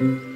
you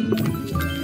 うん。